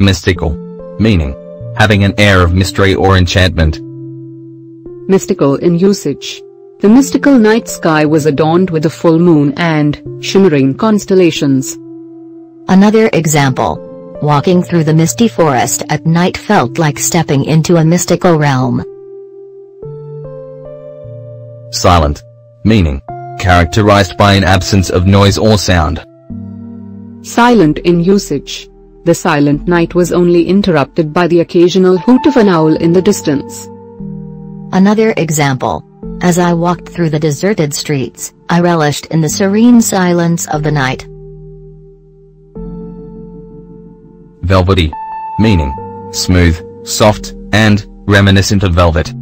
Mystical. Meaning. Having an air of mystery or enchantment. Mystical in usage. The mystical night sky was adorned with a full moon and shimmering constellations. Another example. Walking through the misty forest at night felt like stepping into a mystical realm. Silent. Meaning. Characterized by an absence of noise or sound. Silent in usage. The silent night was only interrupted by the occasional hoot of an owl in the distance. Another example. As I walked through the deserted streets, I relished in the serene silence of the night. Velvety. Meaning. Smooth, soft, and reminiscent of velvet.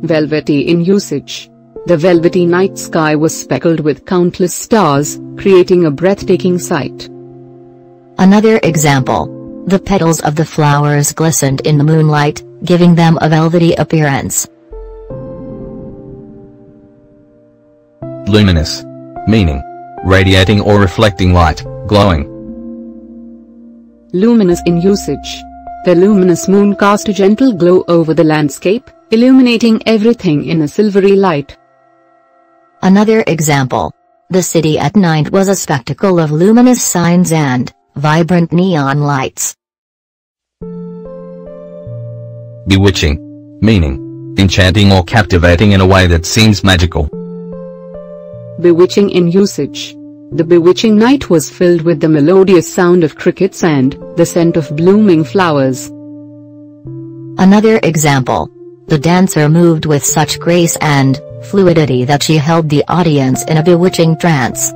Velvety in usage. The velvety night sky was speckled with countless stars, creating a breathtaking sight. Another example. The petals of the flowers glistened in the moonlight, giving them a velvety appearance. Luminous. Meaning. Radiating or reflecting light, glowing. Luminous in usage. The luminous moon cast a gentle glow over the landscape, illuminating everything in a silvery light. Another example. The city at night was a spectacle of luminous signs and vibrant neon lights. Bewitching. Meaning. Enchanting or captivating in a way that seems magical. Bewitching in usage. The bewitching night was filled with the melodious sound of crickets and the scent of blooming flowers. Another example. The dancer moved with such grace and fluidity that she held the audience in a bewitching trance.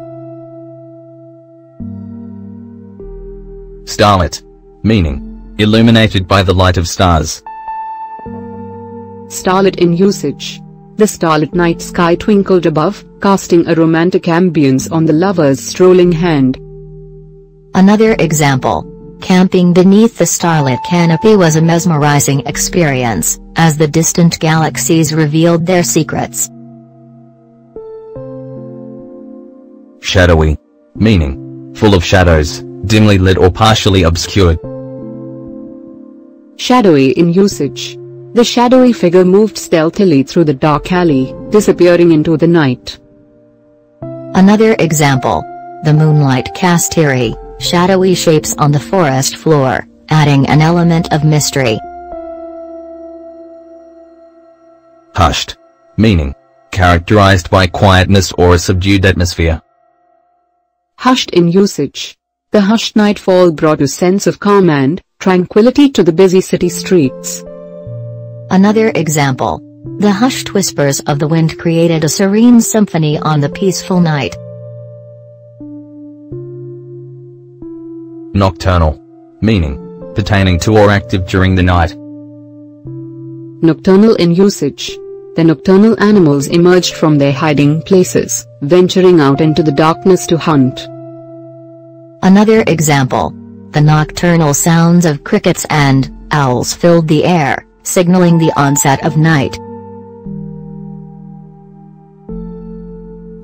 Starlit. Meaning. Illuminated by the light of stars. Starlit in usage. The starlit night sky twinkled above, casting a romantic ambience on the lover's strolling hand. Another example. Camping beneath the starlit canopy was a mesmerizing experience, as the distant galaxies revealed their secrets. Shadowy. Meaning. Full of shadows, dimly lit or partially obscured. Shadowy in usage. The shadowy figure moved stealthily through the dark alley, disappearing into the night. Another example. The moonlight cast eerie, shadowy shapes on the forest floor, adding an element of mystery. Hushed. Meaning. Characterized by quietness or a subdued atmosphere. Hushed in usage. The hushed nightfall brought a sense of calm and tranquility to the busy city streets. Another example. The hushed whispers of the wind created a serene symphony on the peaceful night. Nocturnal. Meaning. Pertaining to or active during the night. Nocturnal in usage. The nocturnal animals emerged from their hiding places, venturing out into the darkness to hunt. Another example. The nocturnal sounds of crickets and owls filled the air, signaling the onset of night.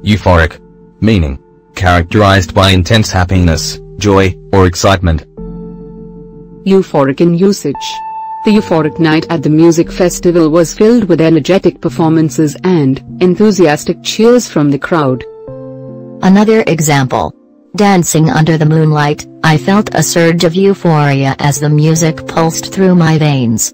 Euphoric. Meaning. Characterized by intense happiness, joy, or excitement. Euphoric in usage. The euphoric night at the music festival was filled with energetic performances and enthusiastic cheers from the crowd. Another example. Dancing under the moonlight, I felt a surge of euphoria as the music pulsed through my veins.